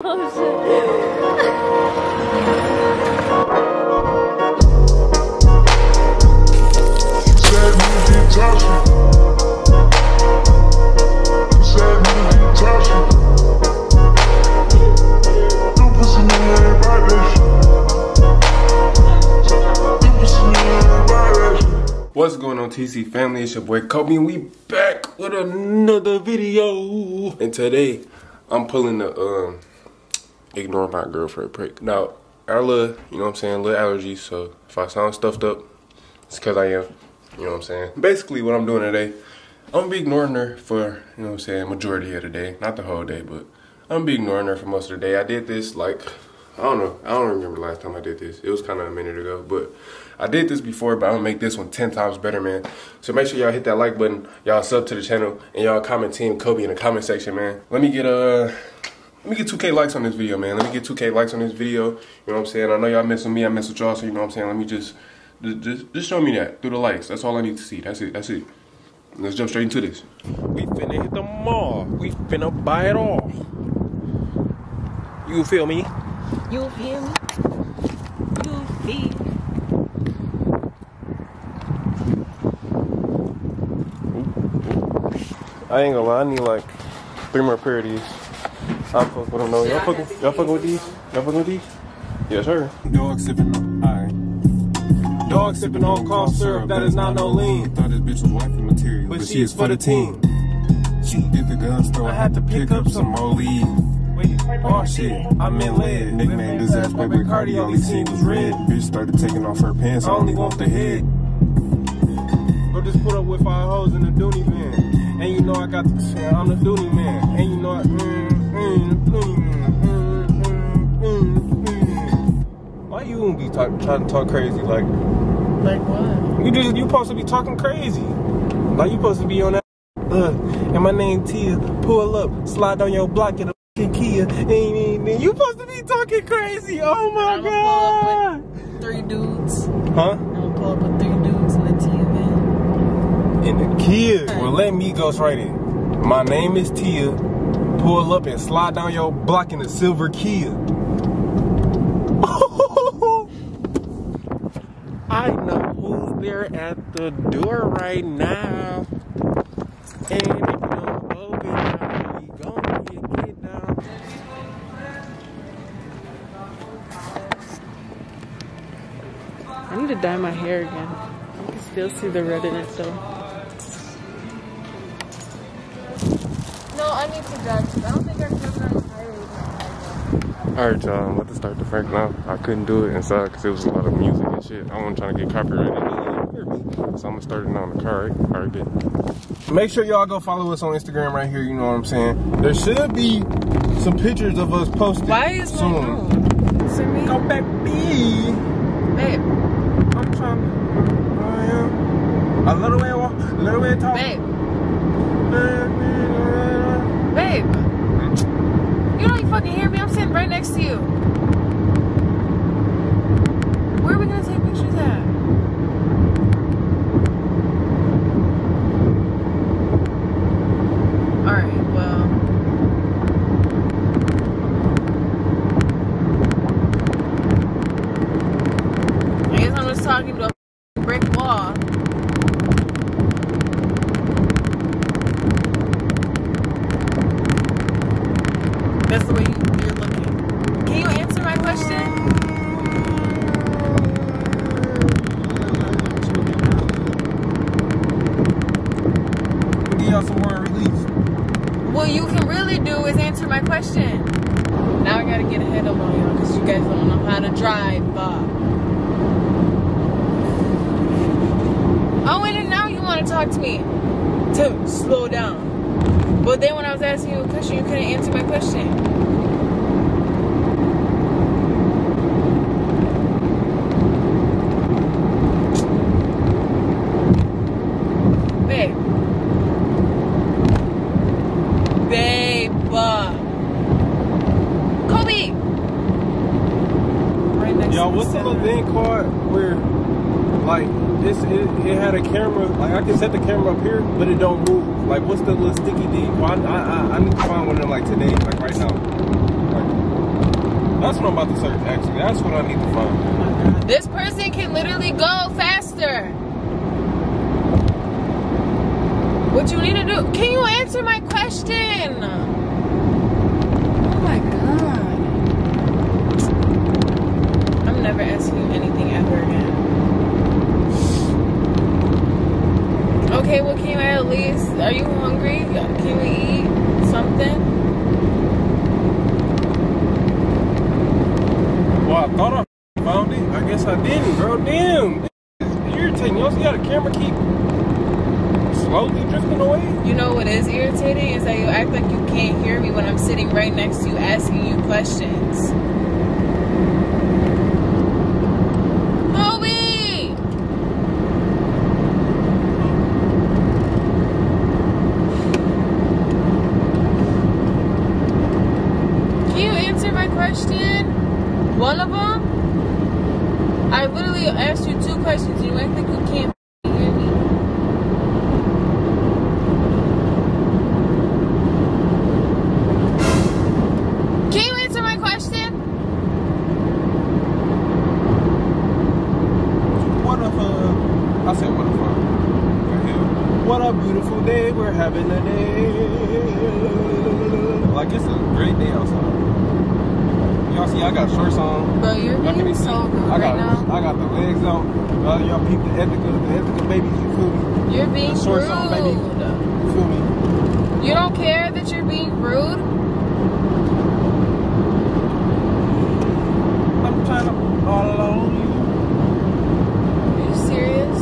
What's going on, TC family? It's your boy Coby, and we back with another video. And today, I'm pulling the um, ignore my girlfriend prank. Now, our little, you know what I'm saying, little allergies. So if I sound stuffed up, it's because I am. You know what I'm saying? Basically, what I'm doing today, I'm gonna be ignoring her for, you know what I'm saying, majority of the day. Not the whole day, but I'm gonna be ignoring her for most of the day. I did this like, I don't know. I don't remember the last time I did this. It was kind of a minute ago, but I did this before, but I'm gonna make this one 10 times better, man. So make sure y'all hit that like button, y'all sub to the channel, and y'all comment Team Coby in the comment section, man. Let me get uh, let me get 2K likes on this video, man. Let me get 2K likes on this video. You know what I'm saying? I know y'all mess with me, I mess with y'all, so you know what I'm saying? Let me just, just, just show me that through the likes. That's all I need to see. That's it. That's it. Let's jump straight into this. We finna hit the mall. We finna buy it all. You feel me? You feel me? You feel I ain't gonna lie, I need like three more pair of these. I fuck with them though. Y'all fucking, y'all fucking with these? Y'all fucking with these? Yes, sir. Dog sipping, alright. Dog sipping on cough syrup, that is not no lean. Thought this bitch was wifey material, but, she is for the team. She did the gun store, I had to pick up some more lead. Oh shit, I'm in lead. Nicknamed his ass Baby Cardi, only seen was red. Bitch started taking off her pants, I only want the head. Or just put up with five hoes in the Dooney van. And you know I got the shit, I'm the Dooney man. And you know I, mm, Why you won't be talk, trying to talk crazy? Like, Like what? you just, you supposed to be talking crazy. Like, you supposed to be on that, uh, and my name Tia, pull up, slide on your block, get a fucking Kia. You supposed to be talking crazy. Oh my pull God. up with three dudes. Huh? I'm gonna pull up with three dudes in the TV. in the Kia. Well, let me ghost right in. My name is Tia. Pull up and slide down your block in a silver Kia. I know who's there at the door right now. And if you don't open now, we gon' get, get down. I need to dye my hair again. I can still see the red in it though. I need to dye I don't think I can put on. Alright, y'all, I'm about to start the prank now. I couldn't do it inside because there was a lot of music and shit. I wasn't trying to get copyrighted. So I'm gonna start it now in the car, right? Alright, bet. Make sure y'all go follow us on Instagram right here, you know what I'm saying? There should be some pictures of us posted Why is my soon. phone? Send me. Go baby. Babe, I'm trying to. I am. A little way, walk, a little way talk. babe, babe. Babe, you don't even fucking hear me. I'm sitting right next to you. Where are we gonna take pictures at? Alright, well. I guess I'm just talking to a brick wall. That's the way you, you're looking. Can you answer my question? Give y'all some more relief. What you can really do is answer my question. Now I gotta get ahead of all y'all because you guys don't know how to drive. Uh. Oh, and then now you want to talk to me to slow down. But then when I was asking you a question, you couldn't answer my question. Babe. Babe. Coby. Right next Y'all, to what's the center. little thing called where, like, this it, it had a camera, like I can set the camera up here, but it don't move. Like, what's the little sticky thing? Well, I, I, I, need to find one of them like today, like right now. Like, That's what I'm about to search. Actually, that's what I need to find. This person can literally go faster. What you need to do? Can you answer my question? Oh my god. I'm never asking you anything ever again. Okay, well, can you at least? Are you hungry? Can we eat something? Well, I thought I found it. I guess I didn't, bro. Damn. This is irritating. You see how the camera keep slowly drifting away? You know what is irritating is that you act like you can't hear me when I'm sitting right next to you asking you questions. Can you answer my question? One of them? I literally asked you two questions. You act like you can't hear me. Can you answer my question? What a uh, I said what a. What a beautiful day we're having today. Like it's a great day outside. Y'all see, I got shorts on. Bro, you're Y'all being so rude I got, right now. I got the legs on. Uh, y'all peep the ethical, the ethical babies. You feel me? You're being The shorts on, baby. rude. You feel me? You don't care that you're being rude? I'm trying to all alone you. Are you serious?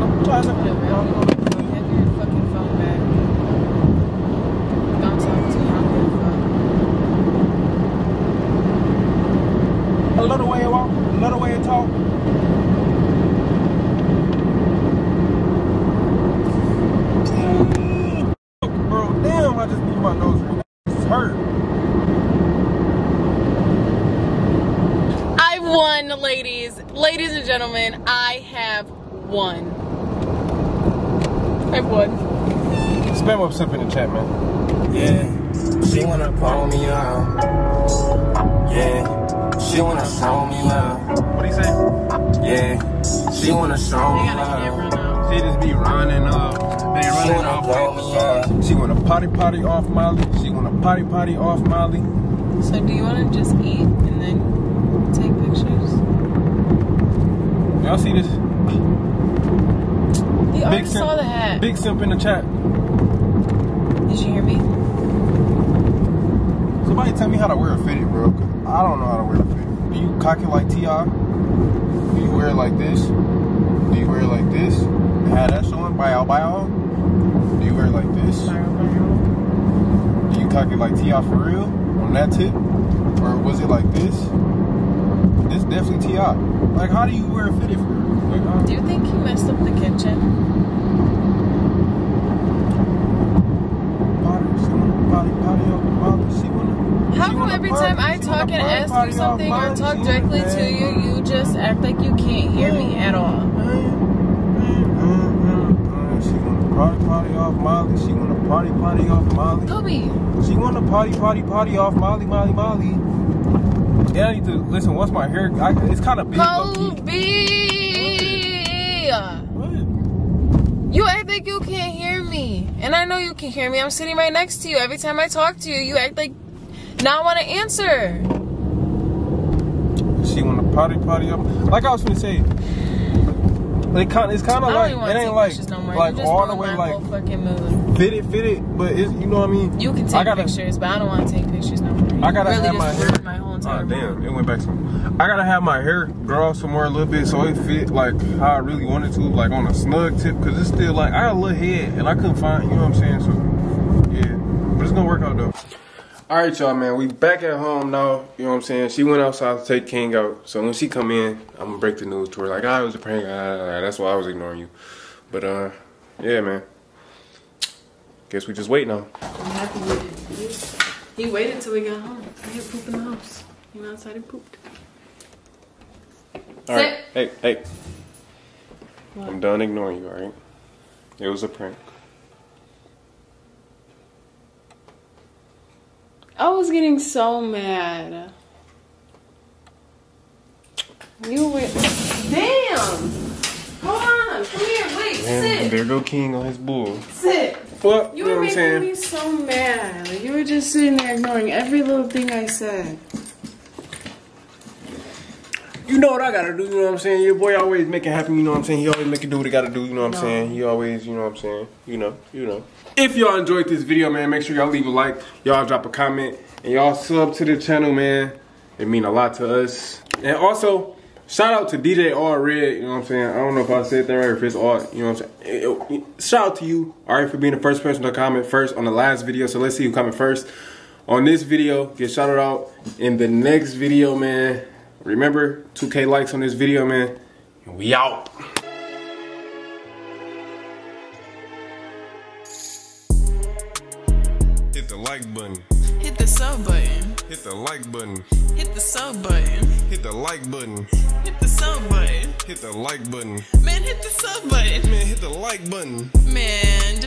I'm trying to. Whatever. I don't give a fuck. Have your fucking phone back. Don't talk to me. I don't give a fuck. I love the way you walk. I love the way you talk. Bro, damn, I just beat my nose ring. It's hurt. I won, ladies. Ladies and gentlemen, I have won. I've won. Spam up sip in the chat, man. Yeah, she wanna pull me out. Yeah, she wanna show me love. What do you say? Yeah, she wanna show me I a camera love. She just be running up. They She running wanna off. blow. She wanna potty potty off Molly. She wanna potty potty off Molly. So, do you want to just eat and then take pictures? Y'all see this? You already Big simp, saw the hat. Big simp in the chat. Did you hear me? Somebody tell me how to wear a fitted, bro. I don't know how to wear a fitted. Do you cock it like Ti? Do you wear it like this? Do you wear it like this? Have that showing by all by all? Do you wear it like this? Do you cock it like Ti for real on that tip, or was it like this? This definitely Ti. Like, how do you wear a fitted for real? Like, Do you think he messed up the kitchen? Potty, she wanna potty, potty off Molly. She wanna. How she come wanna every potty, time I she talk wanna and potty, ask potty you off something or talk directly wanna- you, you just act like you can't hear me at all? She wanna party potty off Molly. She wanna party potty off Molly. Coby, She wanna party potty potty off Molly Molly Molly. Yeah, I need to listen. What's my hair? I, it's kind of big. Coby! What? You act like you can't hear me. And I know you can hear me. I'm sitting right next to you. Every time I talk to you, you act like not want to answer. Party potty off. Like I was gonna say. It kind, it's kind of like it ain't like no like all the way like fit it fit fitted, but it's you know what I mean. You can take I gotta- pictures, but I don't want to take pictures no more. I gotta really have my hair. my whole ah, entire Oh damn, it went back some. I gotta have my hair grow out somewhere a little bit so it fit like how I really wanted to, like on a snug tip, cause it's still like I got a little head and I couldn't find, you know what I'm saying? So yeah, but it's gonna work out though. All right, y'all, man. We back at home now. You know what I'm saying? She went outside to take King out. So when she come in, I'm gonna break the news to her. Like, ah, it was a prank. Ah, that's why I was ignoring you. But uh, yeah, man. Guess we just wait now. I'm happy with it. He waited till we got home. I had poop in the house. He went outside and pooped. All right. Sit. Hey, hey. What? I'm done ignoring you. All right. It was a prank. I was getting so mad. You were. Damn! Hold on. Come here. Wait. And sit. there go King on his bull. Sit. What? You You were making saying? me so mad. You were just sitting there ignoring every little thing I said. You know what I gotta do, you know what I'm saying? Your boy always make it happen, you know what I'm saying? He always make it do what he gotta do, you know what I'm No. saying? He always, you know what I'm saying? You know, you know. If y'all enjoyed this video, man, make sure y'all leave a like, y'all drop a comment, and y'all sub to the channel, man. It mean a lot to us. And also, shout out to DJ R Red, you know what I'm saying? I don't know if I said that right or if it's R, you know what I'm saying? Shout out to you, alright, for being the first person to comment first on the last video. So let's see who comment first. On this video, get shouted out in the next video, man. Remember, 2K likes on this video, man. We out. Like button. Hit the sub button. Hit the like button. Hit the sub button. Hit the like button. Hit the sub button. Hit the like button. Man, hit the sub button. Man, hit the like button. Man,